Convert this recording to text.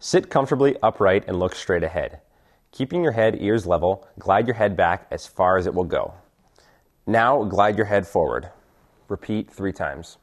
Sit comfortably upright and look straight ahead. Keeping your head ears level, glide your head back as far as it will go. Now glide your head forward. Repeat three times.